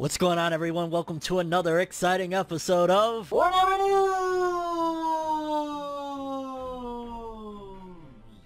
What's going on everyone? Welcome to another exciting episode of Fornever News!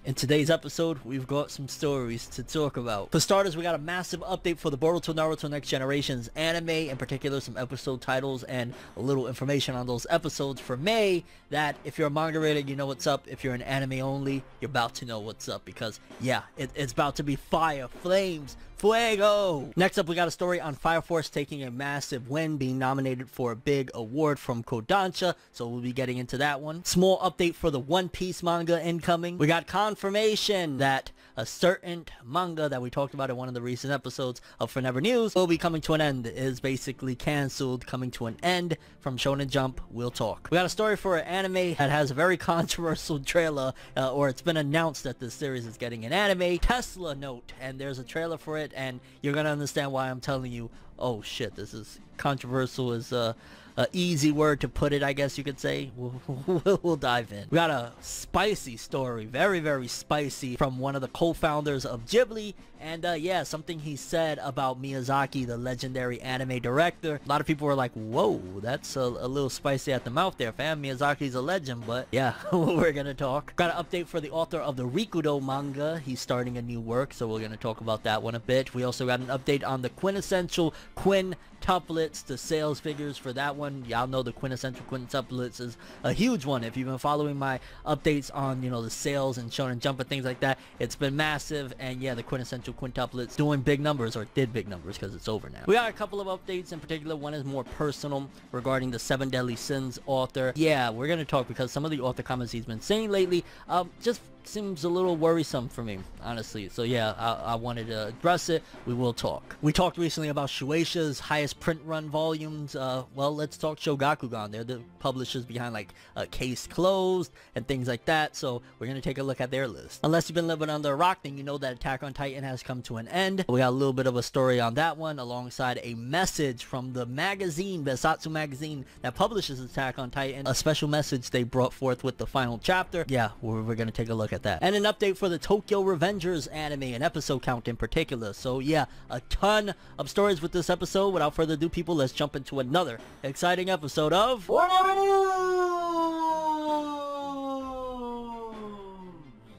In today's episode, we've got some stories to talk about. For starters, we got a massive update for the Boruto Naruto Next Generation's anime, in particular some episode titles and a little information on those episodes for May that if you're a manga reader, you know what's up. If you're an anime only, you're about to know what's up because, yeah, it, it's about to be fire, flames, Fuego! Next up, we got a story on Fire Force taking a massive win, being nominated for a big award from Kodansha, so we'll be getting into that one. Small update for the One Piece manga incoming. We got confirmation that a certain manga that we talked about in one of the recent episodes of Fornever News will be coming to an end, is basically cancelled, coming to an end from Shonen Jump. We'll talk. We got a story for an anime that has a very controversial trailer, uh, or it's been announced that this series is getting an anime. Tesla note, and there's a trailer for it, and you're gonna understand why I'm telling you, oh shit, this is controversial is uh, a easy word to put it, I guess you could say. We'll, we'll, dive in. We got a spicy story, very, very spicy, from one of the co-founders of Ghibli. And uh, yeah, something he said about Miyazaki, the legendary anime director. A lot of people were like, whoa, that's a, a little spicy at the mouth there, fam. Miyazaki's a legend, but yeah, we're gonna talk. Got an update for the author of the Rikudo manga. He's starting a new work, so we're gonna talk about that one a bit. We also got an update on the quintessential Quinn quintuplets, the sales figures for that one. Y'all know the quintessential quintuplets is a huge one. If you've been following my updates on, you know, the sales and Shonen Jump and things like that, it's been massive. And yeah, the quintessential quintuplets doing big numbers or did big numbers because it's over now. We got a couple of updates in particular. One is more personal regarding the Seven Deadly Sins author. Yeah, we're going to talk because some of the author comments he's been saying lately, um, just seems a little worrisome for me, honestly. So yeah, I, I, wanted to address it. We will talk. We talked recently about Shueisha's highest print run volumes. Uh, well, let's talk Shogakukan. They're the publishers behind like uh, Case Closed and things like that. So we're going to take a look at their list. Unless you've been living under a rock, then you know that Attack on Titan has come to an end. We got a little bit of a story on that one alongside a message from the magazine, Bessatsu magazine that publishes Attack on Titan. A special message they brought forth with the final chapter. Yeah, we're, we're going to take a look at that. And an update for the Tokyo Revengers anime, an episode count in particular. So yeah, a ton of stories with this episode. Without further ado, people, let's jump into another exciting episode of Fornever News!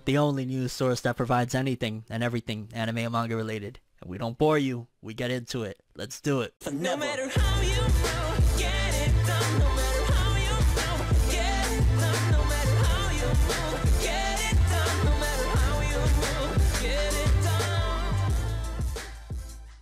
The only news source that provides anything and everything anime and manga related. And we don't bore you, we get into it. Let's do it. No matter how you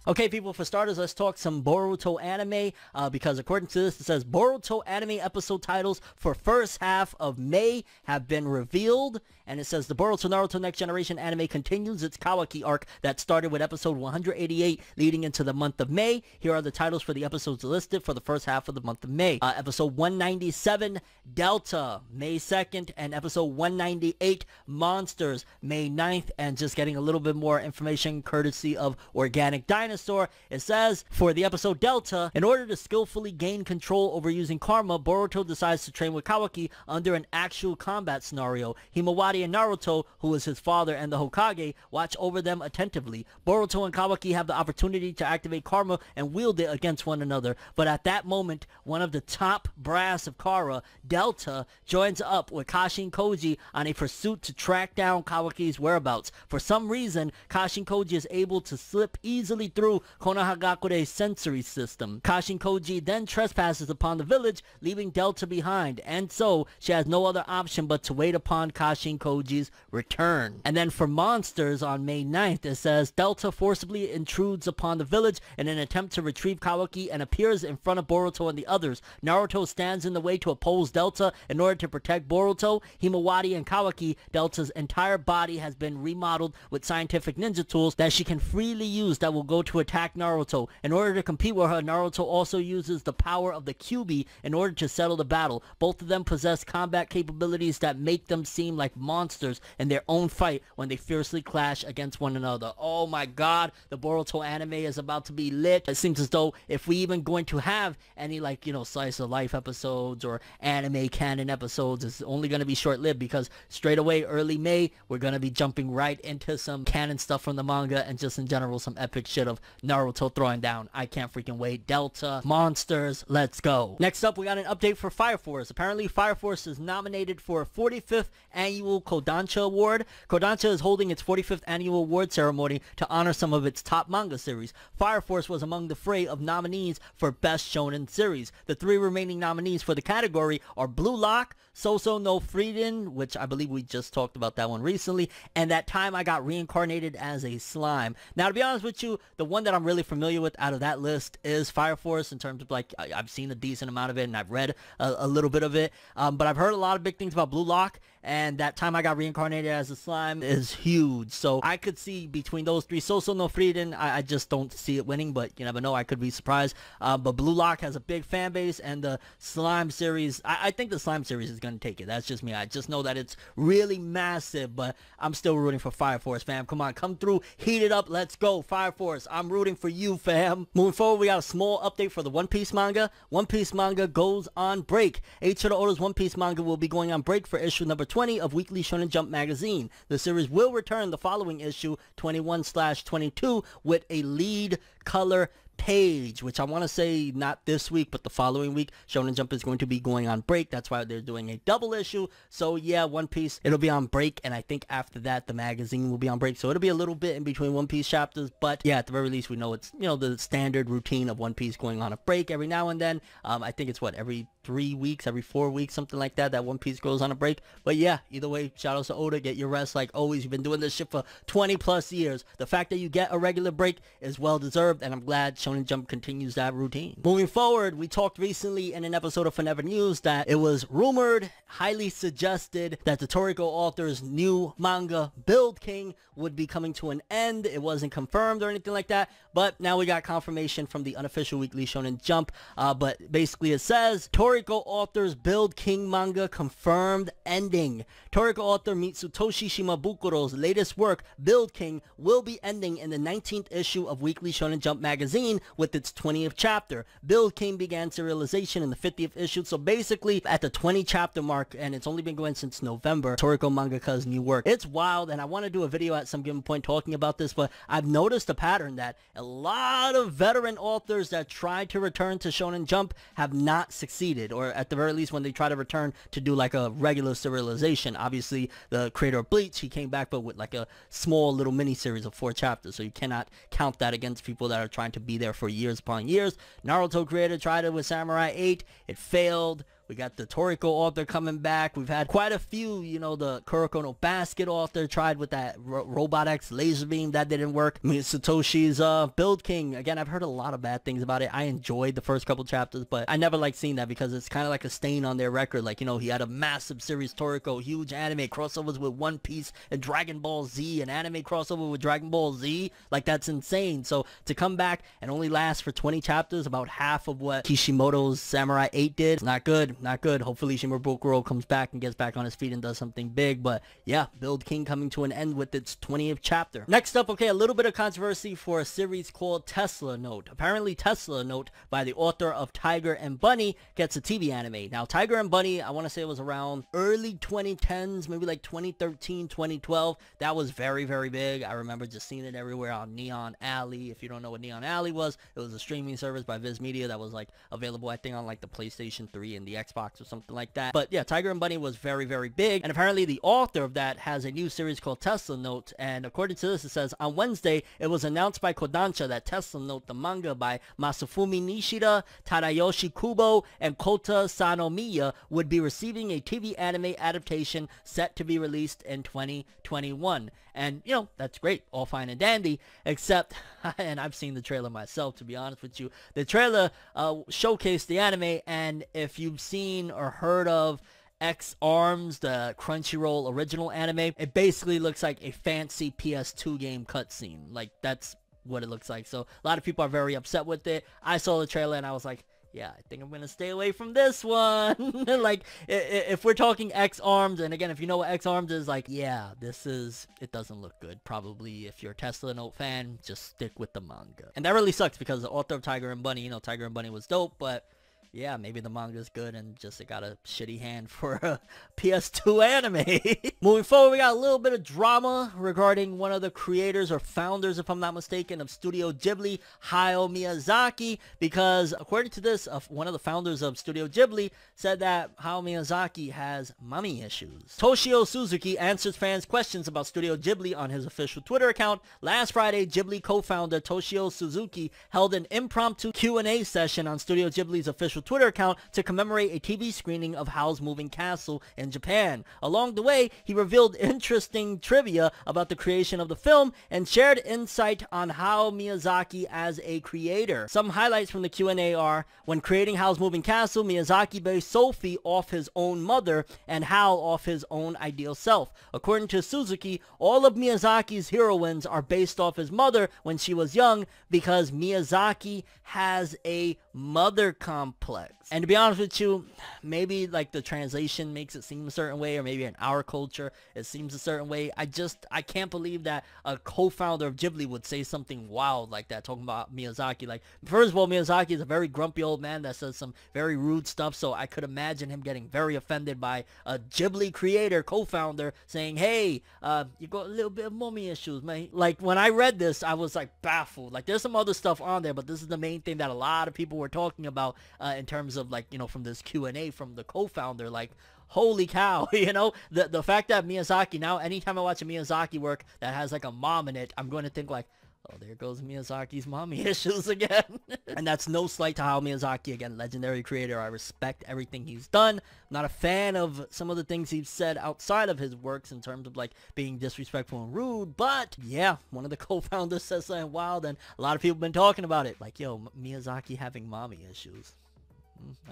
Okay, people, for starters, let's talk some Boruto anime, uh, because according to this, it says Boruto anime episode titles for first half of May have been revealed, and it says the Boruto Naruto Next Generation anime continues its Kawaki arc that started with episode 188 leading into the month of May. Here are the titles for the episodes listed for the first half of the month of May. Uh, episode 197, Delta, May 2nd, and episode 198, Monsters, May 9th, and just getting a little bit more information courtesy of Organic Dinosaur. It says, for the episode Delta, in order to skillfully gain control over using karma, Boruto decides to train with Kawaki under an actual combat scenario. Himawari and Naruto, who is his father and the Hokage, watch over them attentively. Boruto and Kawaki have the opportunity to activate karma and wield it against one another, but at that moment, one of the top brass of Kara, Delta, joins up with Kashin Koji on a pursuit to track down Kawaki's whereabouts. For some reason, Kashin Koji is able to slip easily through Konohagakure's sensory system. Kashin Koji then trespasses upon the village, leaving Delta behind, and so she has no other option but to wait upon Kashin Koji's return. And then for Monsters on May 9th, it says Delta forcibly intrudes upon the village in an attempt to retrieve Kawaki and appears in front of Boruto and the others. Naruto stands in the way to oppose Delta in order to protect Boruto, Himawari, and Kawaki. Delta's entire body has been remodeled with scientific ninja tools that she can freely use that will go to attack Naruto. In order to compete with her, Naruto also uses the power of the Kyuubi in order to settle the battle. Both of them possess combat capabilities that make them seem like monsters monsters in their own fight when they fiercely clash against one another. Oh my god, the Boruto anime is about to be lit. It seems as though if we even going to have any like, you know, slice of life episodes or anime canon episodes, it's only going to be short-lived because straight away early May, we're going to be jumping right into some canon stuff from the manga and just in general some epic shit of Naruto throwing down. I can't freaking wait. Delta, monsters, let's go. Next up, we got an update for Fire Force. Apparently, Fire Force is nominated for a 45th annual Kodansha Award. Kodansha is holding its 45th annual award ceremony to honor some of its top manga series. Fire Force was among the fray of nominees for Best Shonen Series. The three remaining nominees for the category are Blue Lock, Sousou no Frieren, which I believe we just talked about that one recently, and that time I got reincarnated as a slime. Now, to be honest with you, the one that I'm really familiar with out of that list is Fire Force in terms of like, I- I've seen a decent amount of it and I've read a, a little bit of it, um, but I've heard a lot of big things about Blue Lock, and that time I got reincarnated as a slime is huge. So I could see between those three, Sousou no Frieren, I, I just don't see it winning, but you never know. I could be surprised. Uh, but Blue Lock has a big fan base, and the Slime series, I, I think the Slime series is going to take it. That's just me. I just know that it's really massive, but I'm still rooting for Fire Force, fam. Come on, come through, heat it up. Let's go, Fire Force. I'm rooting for you, fam. Moving forward, we got a small update for the One Piece manga. One Piece manga goes on break. Eiichiro Oda's One Piece manga will be going on break for issue number 20 of Weekly Shonen Jump magazine. The series will return the following issue, 21/22, with a lead color page, which I want to say not this week, but the following week, Shonen Jump is going to be going on break. That's why they're doing a double issue. So yeah, One Piece, it'll be on break, and I think after that, the magazine will be on break. So it'll be a little bit in between One Piece chapters, but yeah, at the very least, we know it's, you know, the standard routine of One Piece going on a break every now and then. Um, I think it's what, every three weeks, every four weeks, something like that, that One Piece goes on a break. But yeah, either way, shout out to Oda, get your rest like always. You've been doing this shit for 20 plus years. The fact that you get a regular break is well deserved, and I'm glad Shonen Jump continues that routine. Moving forward, we talked recently in an episode of Fornever News that it was rumored, highly suggested, that the Toriko author's new manga, Build King, would be coming to an end. It wasn't confirmed or anything like that, but now we got confirmation from the unofficial Weekly Shonen Jump. Uh, but basically it says, Toriko author's Build King manga confirmed ending. Toriko author Mitsutoshi Shimabukuro's latest work, Build King, will be ending in the 19th issue of Weekly Shonen Jump magazine with its 20th chapter. Build King began serialization in the 50th issue, so basically at the 20 chapter mark, and it's only been going since November, Toriko mangaka's new work. It's wild, and I want to do a video at some given point talking about this, but I've noticed a pattern that a lot of veteran authors that tried to return to Shonen Jump have not succeeded, or at the very least when they try to return to do like a regular serialization. Obviously, the creator of Bleach, he came back, but with like a small little mini series of four chapters, so you cannot count that against people that are trying to be there for years upon years. Naruto creator tried it with Samurai 8, it failed. We got the Toriko author coming back. We've had quite a few, you know, the Kuroko no Basket author tried with that Ro- Robot X laser beam. That didn't work. I mean, Satoshi's uh, Build King. Again, I've heard a lot of bad things about it. I enjoyed the first couple chapters, but I never liked seeing that because it's kind of like a stain on their record. Like, you know, he had a massive series Toriko, huge anime crossovers with One Piece and Dragon Ball Z, an anime crossover with Dragon Ball Z. Like, that's insane. So to come back and only last for 20 chapters, about half of what Kishimoto's Samurai 8 did, not good. Not good. Hopefully Shimabukuro comes back and gets back on his feet and does something big. But yeah, Build King coming to an end with its 20th chapter. Next up, okay, a little bit of controversy for a series called Tesla Note. Apparently Tesla Note by the author of Tiger and Bunny gets a TV anime. Now Tiger and Bunny, I want to say it was around early 2010s, maybe like 2013, 2012. That was very, very big. I remember just seeing it everywhere on Neon Alley. If you don't know what Neon Alley was, it was a streaming service by Viz Media that was like available, I think, on like the PlayStation 3 and the Xbox or something like that. But yeah, Tiger and Bunny was very, very big. And apparently the author of that has a new series called Tesla Note. And according to this, it says, on Wednesday, it was announced by Kodansha that Tesla Note, the manga by Masafumi Nishida, Tadayoshi Kubo, and Kota Sannomiya, would be receiving a TV anime adaptation set to be released in 2021. And, you know, that's great, all fine and dandy, except, and I've seen the trailer myself, to be honest with you, the trailer uh, showcased the anime, and if you've seen or heard of X Arms, the Crunchyroll original anime, it basically looks like a fancy PS2 game cutscene. Like, that's what it looks like. So, a lot of people are very upset with it. I saw the trailer and I was like, yeah, I think I'm gonna stay away from this one. like, if we're talking X Arms, and again, if you know what X Arms is, like, yeah, this is, it doesn't look good. Probably, if you're a Tesla Note fan, just stick with the manga. And that really sucks because the author of Tiger and Bunny, you know, Tiger and Bunny was dope, but yeah, maybe the manga's good and just it got a shitty hand for a PS2 anime. Moving forward, we got a little bit of drama regarding one of the creators or founders, if I'm not mistaken, of Studio Ghibli, Hayao Miyazaki, because according to this, uh, one of the founders of Studio Ghibli said that Hayao Miyazaki has mommy issues. Toshio Suzuki answers fans' questions about Studio Ghibli on his official Twitter account. Last Friday, Ghibli co-founder Toshio Suzuki held an impromptu Q&A session on Studio Ghibli's official Twitter account to commemorate a TV screening of Howl's Moving Castle in Japan. Along the way, he revealed interesting trivia about the creation of the film and shared insight on Hayao Miyazaki as a creator. Some highlights from the Q&A are, when creating Howl's Moving Castle, Miyazaki based Sophie off his own mother and Howl off his own ideal self. According to Suzuki, all of Miyazaki's heroines are based off his mother when she was young because Miyazaki has a mother complex complex and to be honest with you, maybe like the translation makes it seem a certain way or maybe in our culture it seems a certain way. I just, I can't believe that a co-founder of Ghibli would say something wild like that talking about Miyazaki. Like, first of all, Miyazaki is a very grumpy old man that says some very rude stuff, so I could imagine him getting very offended by a Ghibli creator, co-founder, saying, hey, uh, you got a little bit of mommy issues, man. Like, when I read this, I was like baffled. Like, there's some other stuff on there, but this is the main thing that a lot of people were talking about uh, in terms of like, you know, from this Q&A from the co-founder, like, holy cow, you know, the the fact that Miyazaki now, anytime I watch a Miyazaki work that has like a mom in it, I'm going to think like, oh, there goes Miyazaki's mommy issues again. and that's no slight to how Miyazaki, again, legendary creator. I respect everything he's done. I'm not a fan of some of the things he's said outside of his works in terms of like being disrespectful and rude, but yeah, one of the co-founders says something wild and a lot of people have been talking about it. Like, yo, Miyazaki having mommy issues.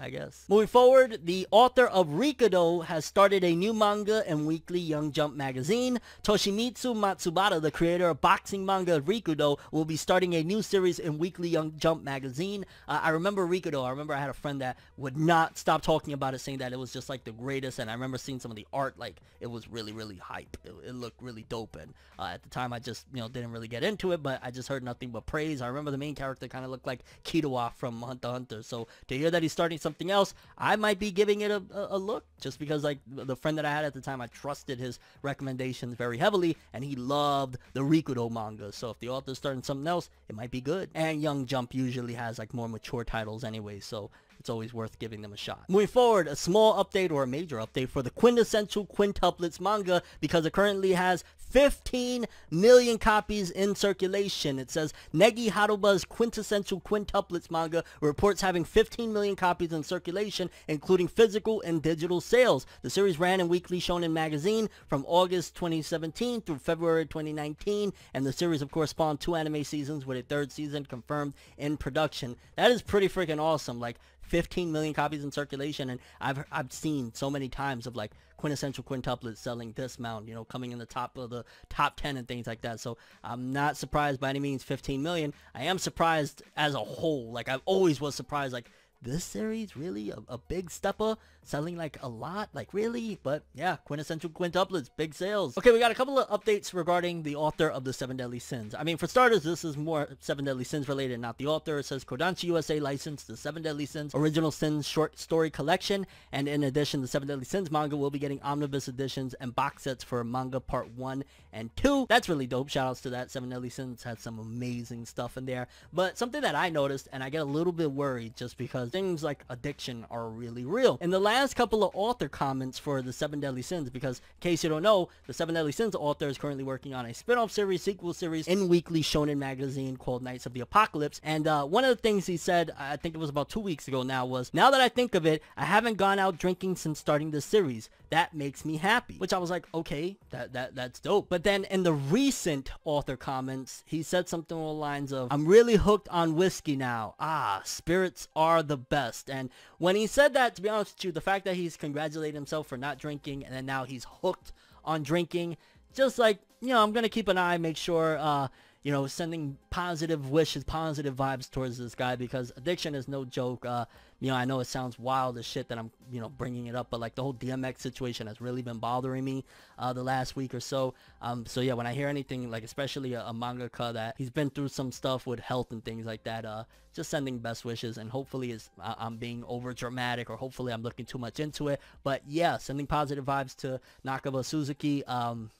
I guess. Moving forward, the author of Rikudo has started a new manga and weekly Young Jump magazine. Toshimitsu Matsubara, the creator of boxing manga Rikudo, will be starting a new series in weekly Young Jump magazine. Uh, I remember Rikudo. I remember I had a friend that would not stop talking about it, saying that it was just like the greatest. And I remember seeing some of the art, like it was really, really hype. It, it looked really dope. And uh, at the time, I just, you know, didn't really get into it, but I just heard nothing but praise. I remember the main character kind of looked like Kitawa from Hunter Hunter. So to hear that he's starting something else, I might be giving it a, a, look just because like the friend that I had at the time, I trusted his recommendations very heavily and he loved the Rikudo manga. So if the author's starting something else, it might be good. And Young Jump usually has like more mature titles anyway, so it's always worth giving them a shot. Moving forward, a small update or a major update for the quintessential quintuplets manga because it currently has 15 million copies in circulation. It says Negi Haruba's quintessential quintuplets manga reports having 15 million copies in circulation, including physical and digital sales. The series ran in Weekly Shonen Magazine from August 2017 through February 2019, and the series, of course, spawned two anime seasons with a third season confirmed in production. That is pretty freaking awesome. Like 15 million copies in circulation, and I've I've seen so many times of like quintessential quintuplets selling this amount, you know, coming in the top of the top 10 and things like that. So I'm not surprised by any means 15 million. I am surprised as a whole. Like I've always was surprised like this series really a, a big stepper selling like a lot like really but yeah quintessential quintuplets big sales. Okay we got a couple of updates regarding the author of the seven deadly sins. I mean for starters this is more seven deadly sins related not the author. It says kodansha usa licensed the seven deadly sins original sins short story collection and in addition the seven deadly sins manga will be getting omnibus editions and box sets for manga part one and two. That's really dope. Shout outs to that. Seven deadly sins had some amazing stuff in there. But something that i noticed and i get a little bit worried just because things like addiction are really real. In the last couple of author comments for the seven deadly sins because in case you don't know the seven deadly sins author is currently working on a spin-off series sequel series in weekly shonen magazine called knights of the apocalypse. And uh, one of the things he said i think it was about two weeks ago now was now that i think of it i haven't gone out drinking since starting this series that makes me happy. Which i was like okay that, that that's dope. But then in the recent author comments he said something along the lines of i'm really hooked on whiskey now. Ah spirits are the best. And when he said that to be honest with you the fact that he's congratulated himself for not drinking and then now he's hooked on drinking just like you know i'm gonna keep an eye make sure uh you know, sending positive wishes, positive vibes towards this guy because addiction is no joke. Uh, you know, I know it sounds wild as shit that I'm, you know, bringing it up, but like the whole DMX situation has really been bothering me uh, the last week or so. Um, so yeah, when I hear anything like, especially a, a mangaka that he's been through some stuff with health and things like that, uh, just sending best wishes and hopefully is I- I'm being over dramatic or hopefully I'm looking too much into it. But yeah, sending positive vibes to Nakaba Suzuki. Um,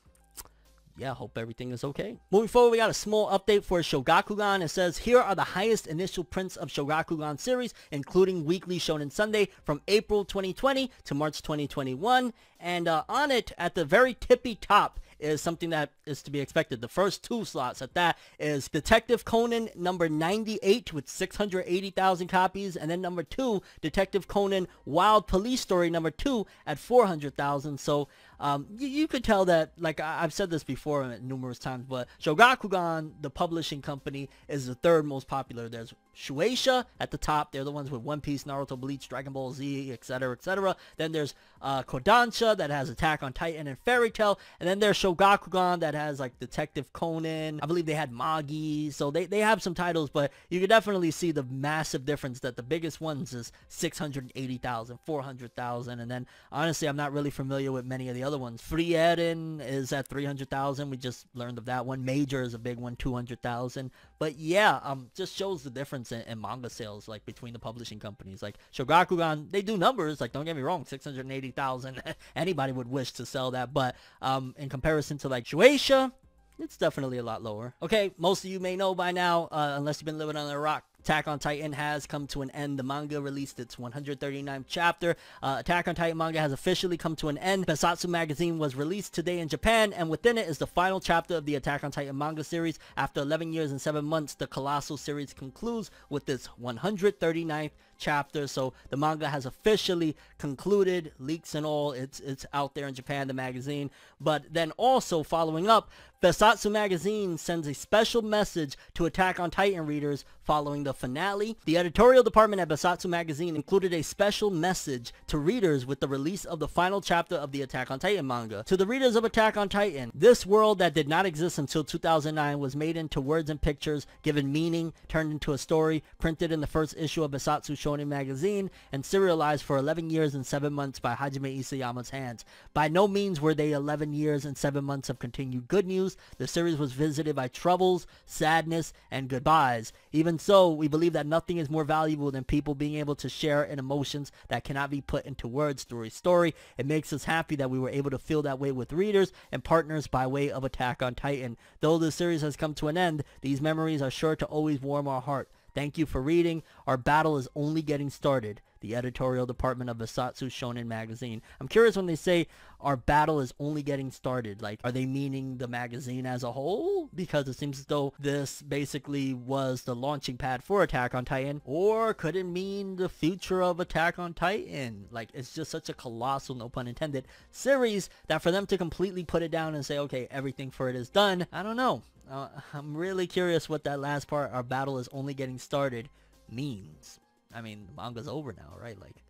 yeah, hope everything is okay. Moving forward, we got a small update for Shogakukan. It says, here are the highest initial prints of Shogakukan series, including Weekly Shonen Sunday from April 2020 to March 2021. And uh, on it, at the very tippy top, is something that is to be expected. The first two slots at that is Detective Conan number 98 with 680,000 copies, and then number two, Detective Conan Wild Police Story number two at 400,000. So um, you, you could tell that, like I, I've said this before numerous times, but Shogakukan, the publishing company, is the third most popular. There's Shueisha at the top. They're the ones with One Piece, Naruto, Bleach, Dragon Ball Z, etc., etc. Then there's uh, Kodansha that has Attack on Titan and Fairy Tail, and then there's Shogakukan that has like Detective Conan. I believe they had Magi, so they, they have some titles, but you can definitely see the massive difference that the biggest ones is 680,000, 400,000, and then honestly, I'm not really familiar with many of the other ones. Free Frieren is at 300,000. We just learned of that one. Major is a big one, 200,000. But yeah, um, just shows the difference in, in manga sales like between the publishing companies. Like Shogakukan, they do numbers. Like don't get me wrong, 680,000. Anybody would wish to sell that, but um, in comparison to like Shueisha, it's definitely a lot lower. Okay, most of you may know by now, uh, unless you've been living under a rock, Attack on Titan has come to an end. The manga released its 139th chapter. Uh, Attack on Titan manga has officially come to an end. Bessatsu magazine was released today in Japan, and within it is the final chapter of the Attack on Titan manga series. After 11 years and 7 months, the Colossal series concludes with its 139th chapter. So the manga has officially concluded, leaks and all. It's it's out there in Japan, the magazine. But then also following up, Bessatsu magazine sends a special message to Attack on Titan readers following the finale. The editorial department at Bessatsu magazine included a special message to readers with the release of the final chapter of the Attack on Titan manga. To the readers of Attack on Titan, this world that did not exist until 2009 was made into words and pictures, given meaning, turned into a story, printed in the first issue of Bessatsu Shonen magazine, and serialized for 11 years and 7 months by Hajime Isayama's hands. By no means were they 11 years and 7 months of continued good news. The series was visited by troubles, sadness, and goodbyes. Even so, we believe that nothing is more valuable than people being able to share in emotions that cannot be put into words through a story. It makes us happy that we were able to feel that way with readers and partners by way of Attack on Titan. Though the series has come to an end, these memories are sure to always warm our heart. Thank you for reading. Our battle is only getting started. The editorial department of Bessatsu Shonen magazine. I'm curious when they say our battle is only getting started. Like, are they meaning the magazine as a whole? Because it seems as though this basically was the launching pad for Attack on Titan. Or could it mean the future of Attack on Titan? Like, it's just such a colossal, no pun intended, series that for them to completely put it down and say, okay, everything for it is done, I don't know. Uh, I'm really curious what that last part, our battle is only getting started, means. I mean, the manga's over now, right? Like,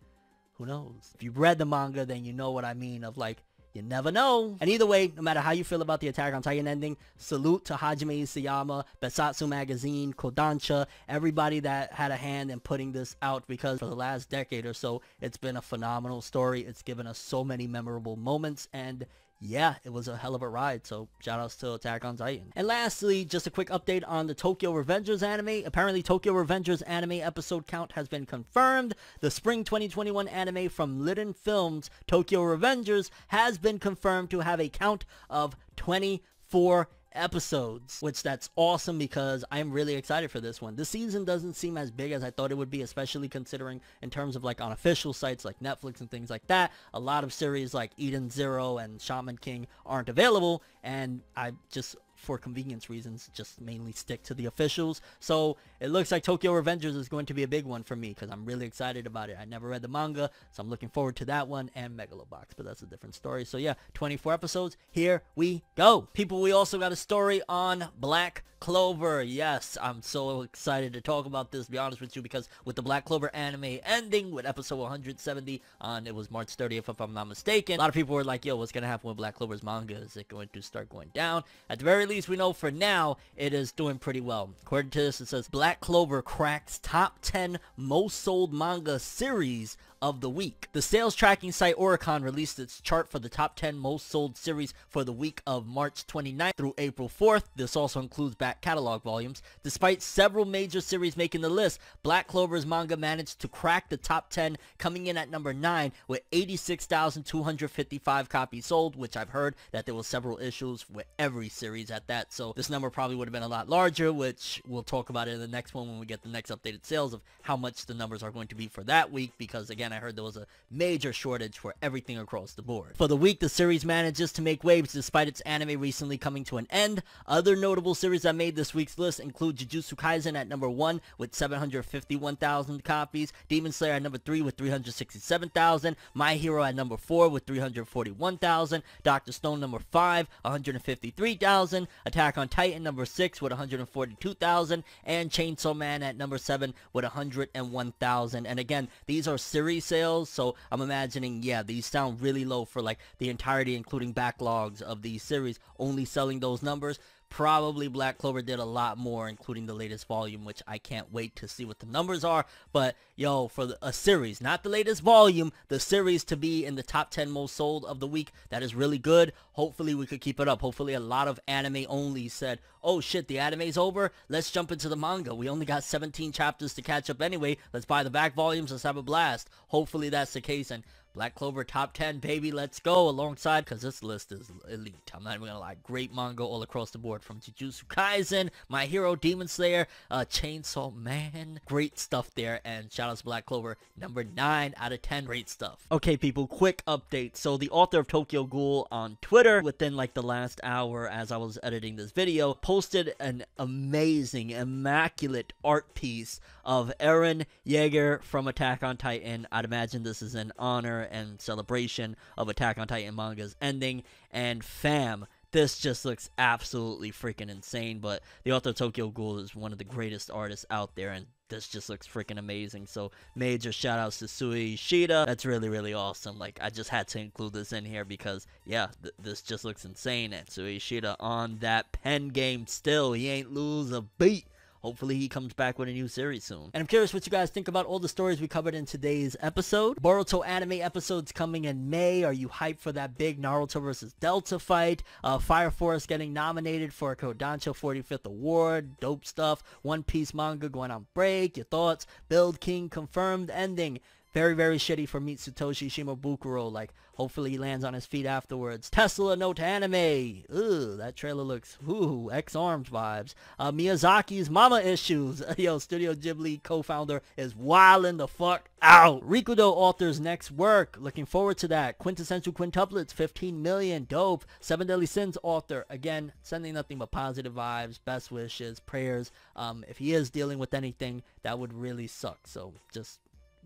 who knows? If you've read the manga, then you know what I mean of like, you never know. And either way, no matter how you feel about the Attack on Titan ending, salute to Hajime Isayama, Bessatsu Magazine, Kodansha, everybody that had a hand in putting this out because for the last decade or so, it's been a phenomenal story. It's given us so many memorable moments and yeah, it was a hell of a ride, so shout outs to Attack on Titan. And lastly, just a quick update on the Tokyo Revengers anime. Apparently, Tokyo Revengers anime episode count has been confirmed. The spring 2021 anime from Liden Films, Tokyo Revengers, has been confirmed to have a count of 24 episodes, which that's awesome because I'm really excited for this one. The season doesn't seem as big as I thought it would be, especially considering in terms of like on official sites like Netflix and things like that. A lot of series like Eden Zero and Shaman King aren't available, and I just for convenience reasons, just mainly stick to the officials. So it looks like Tokyo Revengers is going to be a big one for me because I'm really excited about it. I never read the manga, so I'm looking forward to that one and Megalobox, but that's a different story. So yeah, 24 episodes. Here we go. People, we also got a story on Black Clover. Yes, I'm so excited to talk about this, be honest with you, because with the Black Clover anime ending with episode 170 on, it was March 30th if I'm not mistaken, a lot of people were like, yo, what's going to happen with Black Clover's manga? Is it going to start going down? At the very least, we know for now, it is doing pretty well. According to this, it says Black Clover cracks top 10 most sold manga series of the week. The sales tracking site Oricon released its chart for the top 10 most sold series for the week of March 29th through April 4th. This also includes back catalog volumes. Despite several major series making the list, Black Clover's manga managed to crack the top 10, coming in at number 9 with 86,255 copies sold, which I've heard that there were several issues with every series at that. So this number probably would have been a lot larger, which we'll talk about in the next one when we get the next updated sales of how much the numbers are going to be for that week because again, I heard there was a major shortage for everything across the board. For the week, the series manages to make waves despite its anime recently coming to an end. Other notable series that made this week's list include Jujutsu Kaisen at number 1 with 751,000 copies, Demon Slayer at number 3 with 367,000, My Hero at number 4 with 341,000, Doctor Stone number 5, 153,000, Attack on Titan number 6 with 142,000, and Chainsaw Man at number 7 with 101,000. And again, these are series sales, so I'm imagining, yeah, these sound really low for like the entirety, including backlogs of these series, only selling those numbers. Probably Black Clover did a lot more, including the latest volume, which I can't wait to see what the numbers are. But, yo, for the, a series, not the latest volume, the series to be in the top 10 most sold of the week, that is really good. Hopefully we could keep it up. Hopefully a lot of anime only said, oh shit, the anime's over, let's jump into the manga. We only got 17 chapters to catch up anyway. Let's buy the back volumes, let's have a blast. Hopefully that's the case, and Black Clover top 10, baby, let's go, alongside, because this list is elite. I'm not even gonna lie, great manga all across the board, from Jujutsu Kaisen, My Hero, Demon Slayer, uh, Chainsaw Man, great stuff there, and shout out to Black Clover, number 9 out of 10, great stuff. Okay, people, quick update. So the author of Tokyo Ghoul on Twitter, within like the last hour as I was editing this video, posted an amazing, immaculate art piece of Eren Yeager from Attack on Titan. I'd imagine this is an honor and celebration of Attack on Titan manga's ending. And fam, this just looks absolutely freaking insane. But the author Tokyo Ghoul is one of the greatest artists out there, and this just looks freaking amazing. So major shout outs to Sui Ishida. That's really, really awesome. Like, I just had to include this in here because, yeah, th- this just looks insane. And Sui Ishida on that pen game still. He ain't lose a beat. Hopefully he comes back with a new series soon. And I'm curious what you guys think about all the stories we covered in today's episode. Boruto anime episodes coming in May. Are you hyped for that big Naruto versus Delta fight? Uh, Fire Force getting nominated for a Kodansha 45th Award. Dope stuff. One Piece manga going on break. Your thoughts? Build King confirmed ending. Very, very shitty for Mitsutoshi Shimabukuro. Like, hopefully he lands on his feet afterwards. Tesla Note Anime. Ooh, that trailer looks, ooh, X-Arms vibes. Uh, Miyazaki's Mama Issues. Yo, Studio Ghibli co-founder is wildin' the fuck out. Rikudo author's next work. Looking forward to that. Quintessential Quintuplets, 15 million. Dope. Seven Deadly Sins author. Again, sending nothing but positive vibes, best wishes, prayers. Um, if he is dealing with anything, that would really suck. So, just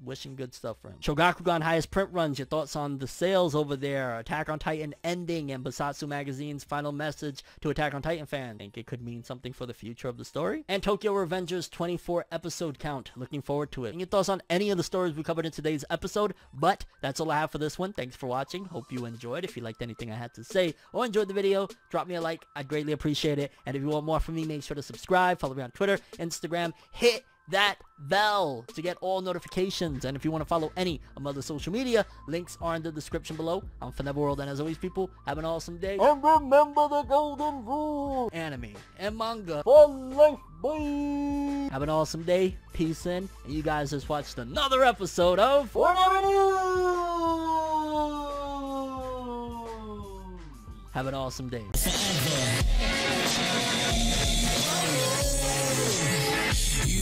wishing good stuff for him. Shogakukan highest print runs. Your thoughts on the sales over there? Attack on Titan ending and Bessatsu Magazine's final message to Attack on Titan fans. Think it could mean something for the future of the story? And Tokyo Revenger's 24 episode count. Looking forward to it. And your thoughts on any of the stories we covered in today's episode? But that's all I have for this one. Thanks for watching. Hope you enjoyed. If you liked anything I had to say or enjoyed the video, drop me a like. I'd greatly appreciate it. And if you want more from me, make sure to subscribe. Follow me on Twitter, Instagram. Hit that bell to get all notifications. And if you want to follow any of my other social media, links are in the description below. I'm Fornever World, and as always, people, have an awesome day. And remember the golden rule Anime and manga. for life, boy. Have an awesome day. Peace in. And you guys just watched another episode of... Fornever news. Have an awesome day.